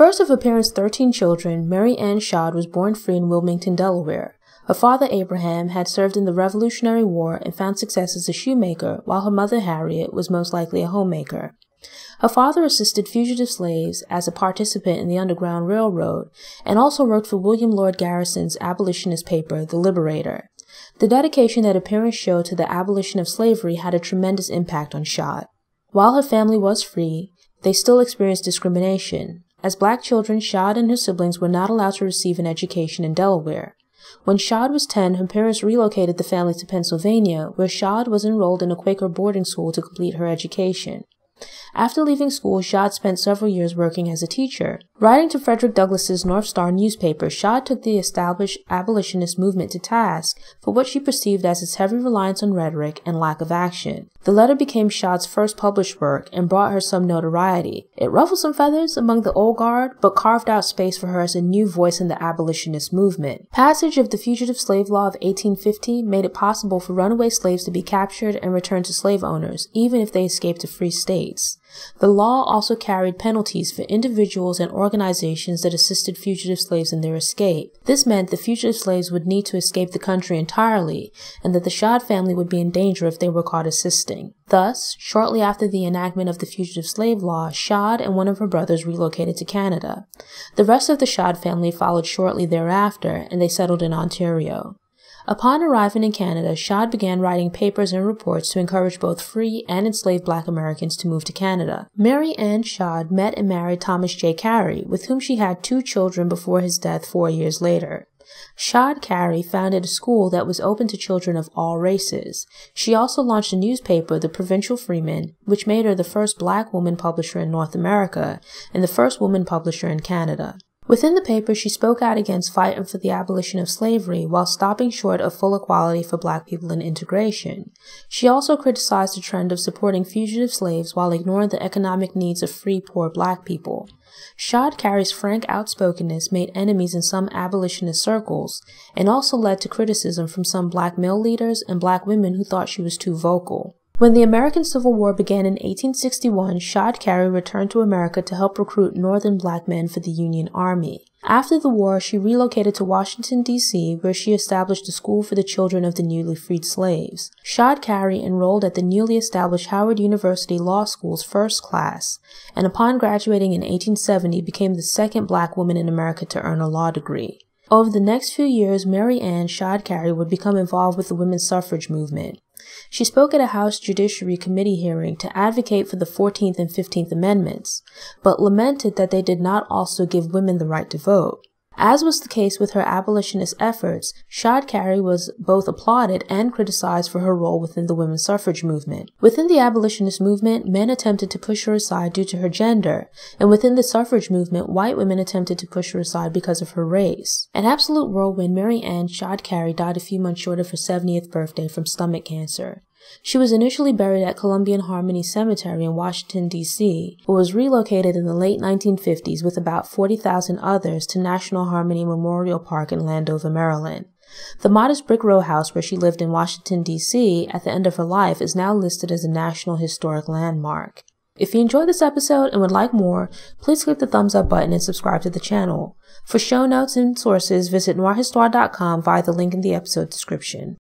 first of her parents' 13 children, Mary Ann Shadd was born free in Wilmington, Delaware. Her father, Abraham, had served in the Revolutionary War and found success as a shoemaker, while her mother, Harriet, was most likely a homemaker. Her father assisted fugitive slaves as a participant in the Underground Railroad and also worked for William Lloyd Garrison's abolitionist paper, The Liberator. The dedication that her parents showed to the abolition of slavery had a tremendous impact on Shadd. While her family was free, they still experienced discrimination. As black children, Shadd and her siblings were not allowed to receive an education in Delaware. When Shadd was 10, her parents relocated the family to Pennsylvania, where Shadd was enrolled in a Quaker boarding school to complete her education. After leaving school, Shadd spent several years working as a teacher. Writing to Frederick Douglass's North Star newspaper, Shadd took the established abolitionist movement to task for what she perceived as its heavy reliance on rhetoric and lack of action. The letter became Shadd's first published work and brought her some notoriety. It ruffled some feathers among the old guard, but carved out space for her as a new voice in the abolitionist movement. Passage of the Fugitive Slave Law of 1850 made it possible for runaway slaves to be captured and returned to slave owners, even if they escaped to free states. The law also carried penalties for individuals and organizations that assisted fugitive slaves in their escape. This meant the fugitive slaves would need to escape the country entirely, and that the Shadd family would be in danger if they were caught assisting. Thus, shortly after the enactment of the Fugitive Slave Law, Shadd and one of her brothers relocated to Canada. The rest of the Shadd family followed shortly thereafter, and they settled in Ontario. Upon arriving in Canada, Shadd began writing papers and reports to encourage both free and enslaved black Americans to move to Canada. Mary Ann Shadd met and married Thomas J. Cary, with whom she had two children before his death four years later. Shadd Cary founded a school that was open to children of all races. She also launched a newspaper, the Provincial Freeman, which made her the first black woman publisher in North America and the first woman publisher in Canada. Within the paper, she spoke out against fighting for the abolition of slavery while stopping short of full equality for black people and integration. She also criticized the trend of supporting fugitive slaves while ignoring the economic needs of free, poor black people. Shadd Cary's frank outspokenness made enemies in some abolitionist circles and also led to criticism from some black male leaders and black women who thought she was too vocal. When the American Civil War began in 1861, Shadd Cary returned to America to help recruit Northern black men for the Union Army. After the war, she relocated to Washington, D.C., where she established a school for the children of the newly freed slaves. Shadd Cary enrolled at the newly established Howard University Law School's first class, and upon graduating in 1870 became the second black woman in America to earn a law degree. Over the next few years, Mary Ann Shadd Cary would become involved with the women's suffrage movement. She spoke at a House Judiciary Committee hearing to advocate for the 14th and 15th Amendments, but lamented that they did not also give women the right to vote. As was the case with her abolitionist efforts, Shadd Cary was both applauded and criticized for her role within the women's suffrage movement. Within the abolitionist movement, men attempted to push her aside due to her gender, and within the suffrage movement, white women attempted to push her aside because of her race. An absolute whirlwind, Mary Ann Shadd Cary died a few months short of her 70th birthday from stomach cancer. She was initially buried at Columbian Harmony Cemetery in Washington, D.C., but was relocated in the late 1950s with about 40,000 others to National Harmony Memorial Park in Landover, Maryland. The modest brick row house where she lived in Washington, D.C. at the end of her life is now listed as a National Historic Landmark. If you enjoyed this episode and would like more, please click the thumbs up button and subscribe to the channel. For show notes and sources, visit noirehistoir.com via the link in the episode description.